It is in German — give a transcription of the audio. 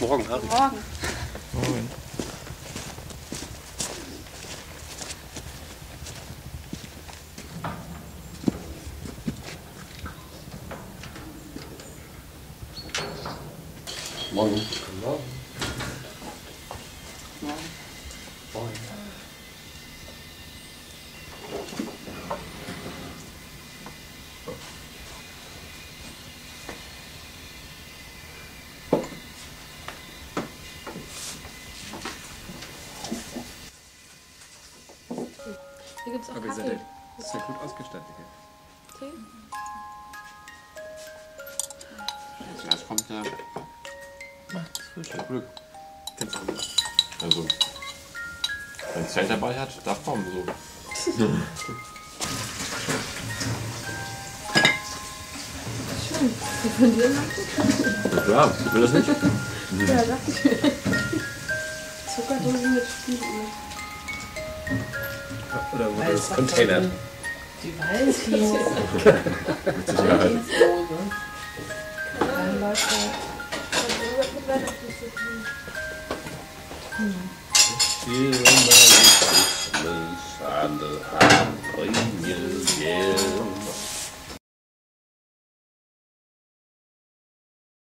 Morgen, Harry. Morgen. Moin. Morgen. Hier gibt es auch Aber ihr seid Kaffee. ja sehr gut ausgestattet hier. Tee. Als erstes kommt der Macht's frisch. Glück. Kennst du nicht. Also, wenn Zelt dabei hat, darf kommen. So. Schön. Die von dir machen? Ja, ich will das nicht. Ja, sag ich mir. Zuckerdose mit Spieluhr. Oder wurde das Container? Die Valentins. Mit Sicherheit. Valentinsdose. Dann